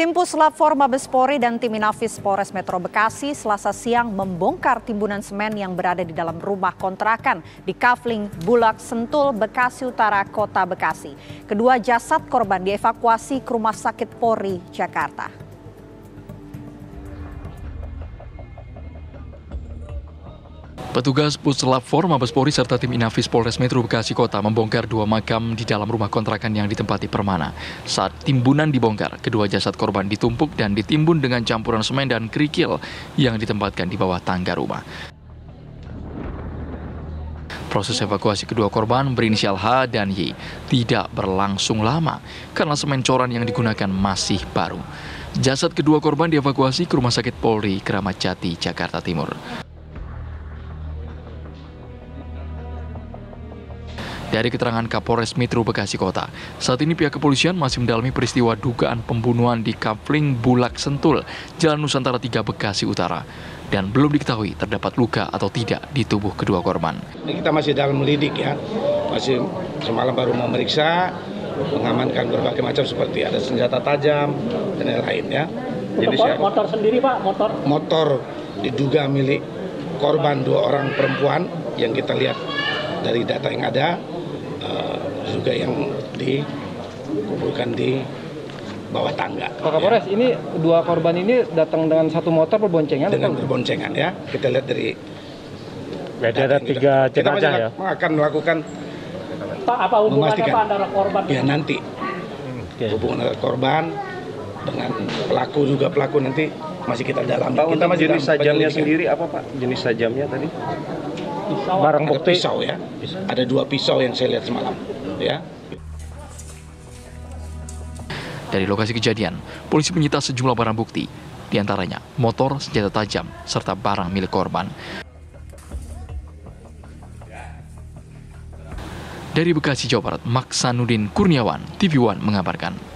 Tim Puslap Forma Bespori dan tim Inafis Polres Metro Bekasi selasa siang membongkar timbunan semen yang berada di dalam rumah kontrakan di Kafling Bulak Sentul, Bekasi Utara, Kota Bekasi. Kedua jasad korban dievakuasi ke Rumah Sakit Polri, Jakarta. Petugas Puslap Forma Mabespori serta tim Inafis Polres Metro Bekasi Kota membongkar dua makam di dalam rumah kontrakan yang ditempati Permana. Saat timbunan dibongkar, kedua jasad korban ditumpuk dan ditimbun dengan campuran semen dan kerikil yang ditempatkan di bawah tangga rumah. Proses evakuasi kedua korban berinisial H dan Y tidak berlangsung lama karena semen coran yang digunakan masih baru. Jasad kedua korban dievakuasi ke Rumah Sakit Polri Keramat Jati, Jakarta Timur. Dari keterangan Kapolres Metro Bekasi Kota, saat ini pihak kepolisian masih mendalami peristiwa dugaan pembunuhan di Kapling Bulak Sentul, Jalan Nusantara 3 Bekasi Utara. Dan belum diketahui terdapat luka atau tidak di tubuh kedua korban. Ini kita masih dalam melidik ya, masih semalam baru memeriksa, mengamankan berbagai macam seperti ada senjata tajam dan lain-lain ya. Jadi motor, motor sendiri Pak, motor? Motor diduga milik korban dua orang perempuan yang kita lihat dari data yang ada juga yang dikumpulkan di bawah tangga. Pak Kapolres, ya. ini dua korban ini datang dengan satu motor berboncengan? Dengan berboncengan ya. Kita lihat dari Berarti ada tiga jenazah ya? akan melakukan Pak, apa hubungannya Pak antara korban? Ya nanti. Okay. Hubungan antara korban dengan pelaku juga pelaku nanti masih kita dalam. Pak, kita masih jenis sajamnya sendiri apa Pak? Jenis sajamnya tadi? Pisau. Barang bukti. Ada pisau ya. Ada dua pisau yang saya lihat semalam ya. Dari lokasi kejadian, polisi menyita sejumlah barang bukti, di antaranya motor, senjata tajam, serta barang milik korban. Dari Bekasi, Jawa Barat, Maksanudin Kurniawan, TV One mengabarkan.